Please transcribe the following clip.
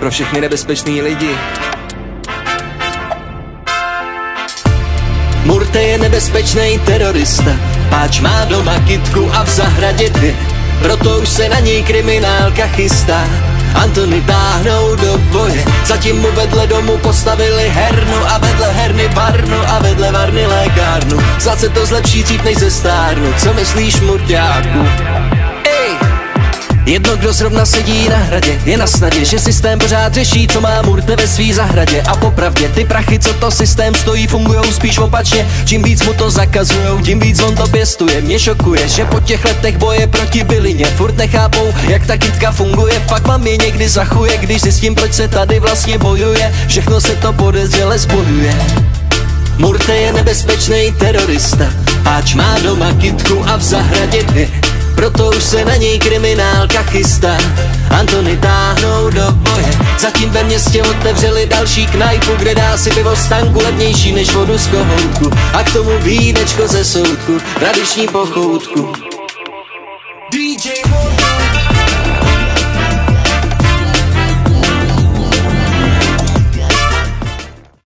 pro všechny nebezpečný lidi. Murte je nebezpečný terorista, páč má doma kitku a v zahradě dvě, proto už se na něj kriminálka chystá. Antony táhnou do boje Zatím mu vedle domu postavili hernu A vedle herny varnu a vedle varny lékárnu Snad se to zlepší dřív než ze stárnu Co myslíš murťáku? Jedno, kdo zrovna sedí na hradě, je na snadě, že systém pořád řeší, co má Murte ve svý zahradě. A popravdě, ty prachy, co to systém stojí, fungujou spíš opačně. Čím víc mu to zakazujou, tím víc on to pěstuje. Mě šokuje, že po těch letech boje proti bylině furt nechápou, jak ta kytka funguje. Pak mám je někdy zachuje, když zjistím, proč se tady vlastně bojuje. Všechno se to podezřele spojuje. Murte je nebezpečný terorista, páč má doma kitku a v zahradě dvě. Proto už se na něj kriminálka chystá. Antony táhnou do boje. Zatím ve městě otevřeli další knajpu Kde dá si pivo stanku levnější než vodu z kohoutku. A k tomu vínečko ze soudku. Tradiční pochoutku. DJ Moore